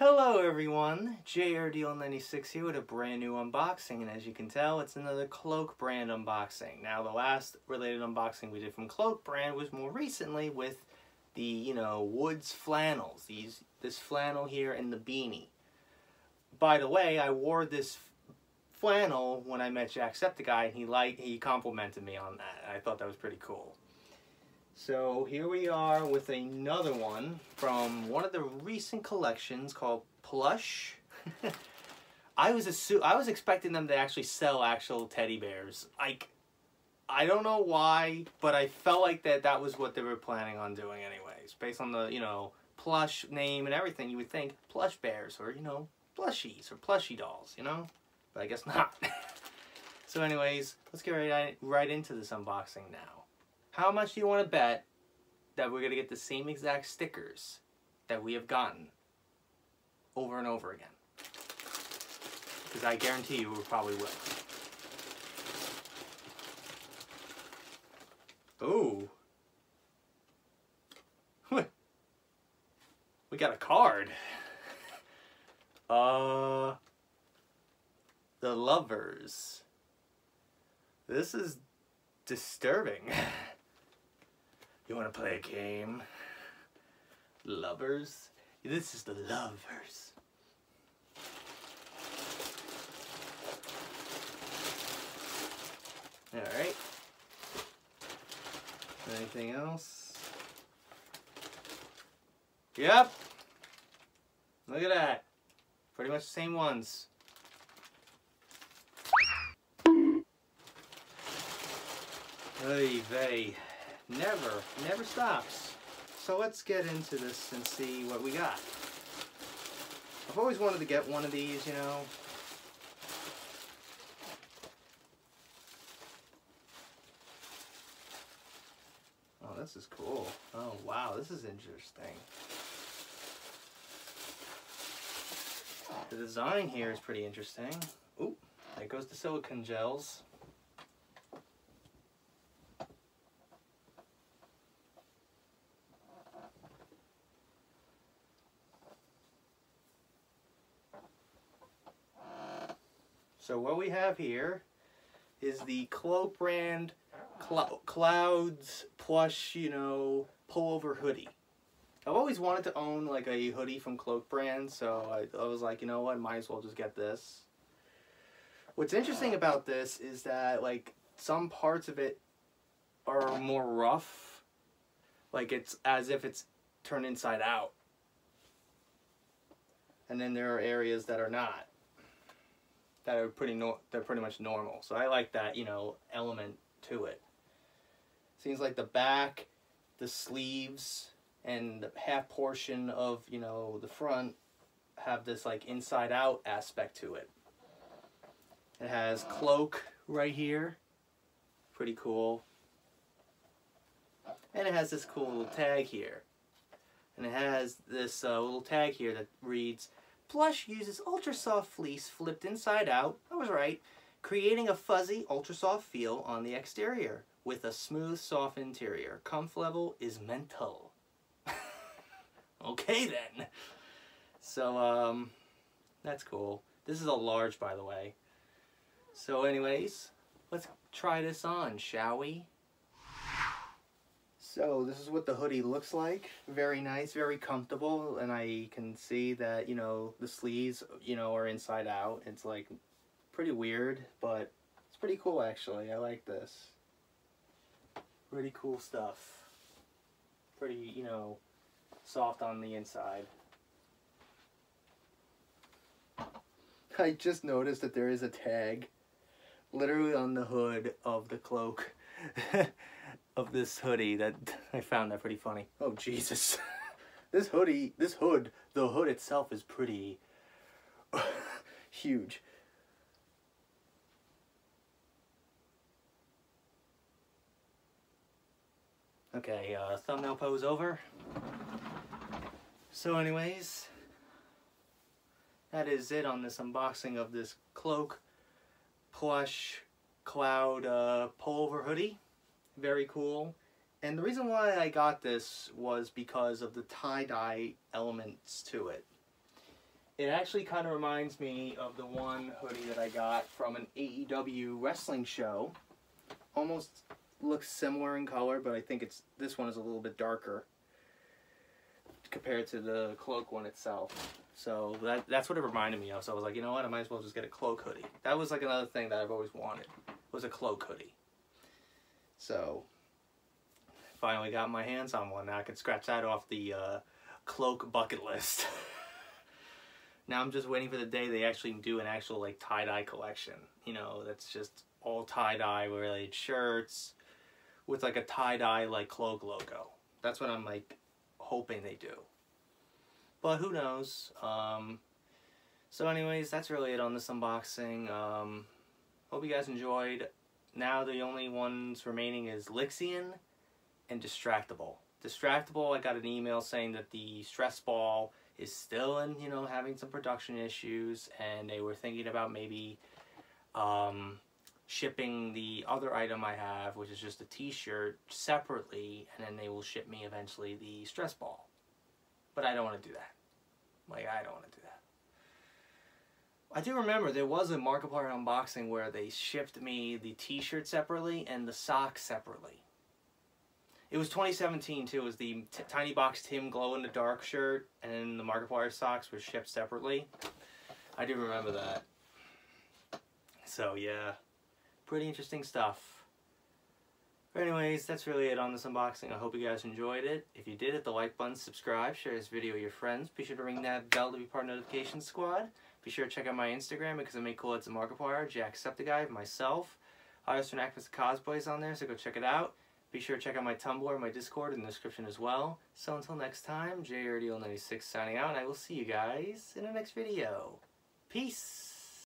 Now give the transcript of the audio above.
Hello everyone, jrdiehl96 here with a brand new unboxing and as you can tell it's another Cloak brand unboxing. Now the last related unboxing we did from Cloak brand was more recently with the, you know, Woods flannels. These This flannel here and the beanie. By the way, I wore this flannel when I met Jacksepticeye and he liked, he complimented me on that. I thought that was pretty cool. So here we are with another one from one of the recent collections called Plush. I was assu I was expecting them to actually sell actual teddy bears. Like, I don't know why, but I felt like that that was what they were planning on doing anyways. Based on the, you know, plush name and everything, you would think plush bears or, you know, plushies or plushy dolls, you know? But I guess not. so anyways, let's get right, right into this unboxing now. How much do you want to bet that we're going to get the same exact stickers that we have gotten over and over again? Because I guarantee you we probably will. Ooh. we got a card. Uh, the lovers. This is disturbing. You want to play a game? Lovers? This is the lovers. Alright. Anything else? Yep. Look at that. Pretty much the same ones. Hey, vey never, never stops. So let's get into this and see what we got. I've always wanted to get one of these, you know. Oh, this is cool. Oh, wow, this is interesting. The design here is pretty interesting. Ooh, there goes the silicone gels. So what we have here is the Cloak brand Cl Clouds plush, you know, pullover hoodie. I've always wanted to own like a hoodie from Cloak brand, so I, I was like, you know what, might as well just get this. What's interesting about this is that like some parts of it are more rough, like it's as if it's turned inside out. And then there are areas that are not that are pretty they're pretty much normal. So I like that, you know, element to it. Seems like the back, the sleeves, and the half portion of, you know, the front have this like inside out aspect to it. It has cloak right here. Pretty cool. And it has this cool little tag here. And it has this uh, little tag here that reads, Plush uses ultra soft fleece flipped inside out, I was right, creating a fuzzy, ultra soft feel on the exterior with a smooth, soft interior. Comf level is mental. okay then. So, um, that's cool. This is a large, by the way. So anyways, let's try this on, shall we? So this is what the hoodie looks like. Very nice, very comfortable, and I can see that, you know, the sleeves, you know, are inside out. It's like pretty weird, but it's pretty cool actually. I like this. Pretty cool stuff. Pretty, you know, soft on the inside. I just noticed that there is a tag literally on the hood of the cloak. of this hoodie that I found that pretty funny. Oh Jesus. this hoodie, this hood, the hood itself is pretty huge. Okay, uh, thumbnail pose over. So anyways, that is it on this unboxing of this cloak plush cloud uh, pullover hoodie very cool. And the reason why I got this was because of the tie-dye elements to it. It actually kind of reminds me of the one hoodie that I got from an AEW wrestling show. Almost looks similar in color, but I think it's this one is a little bit darker compared to the cloak one itself. So that that's what it reminded me of. So I was like, you know what, I might as well just get a cloak hoodie. That was like another thing that I've always wanted was a cloak hoodie. So finally got my hands on one. Now I can scratch that off the uh, cloak bucket list. now I'm just waiting for the day they actually do an actual like tie-dye collection. You know, that's just all tie-dye related shirts with like a tie-dye like cloak logo. That's what I'm like hoping they do. But who knows. Um, so anyways, that's really it on this unboxing. Um, hope you guys enjoyed. Now the only ones remaining is Lixian and Distractible. Distractible, I got an email saying that the stress ball is still in, you know, having some production issues and they were thinking about maybe um, shipping the other item I have, which is just a t-shirt, separately and then they will ship me eventually the stress ball. But I don't want to do that. Like, I don't want to do that. I do remember there was a Markiplier unboxing where they shipped me the t-shirt separately and the socks separately. It was 2017 too. It was the Tiny Box Tim Glow in the Dark shirt and the Markiplier socks were shipped separately. I do remember that. So yeah, pretty interesting stuff. But anyways, that's really it on this unboxing. I hope you guys enjoyed it. If you did, hit the like button, subscribe, share this video with your friends. Be sure to ring that bell to be part of the notification squad. Be sure to check out my Instagram because I make cool hits of Markiplier, Jacksepticeye, myself. I also act as cosplays on there, so go check it out. Be sure to check out my Tumblr, my Discord in the description as well. So until next time, jrdiehl96 signing out, and I will see you guys in the next video. Peace!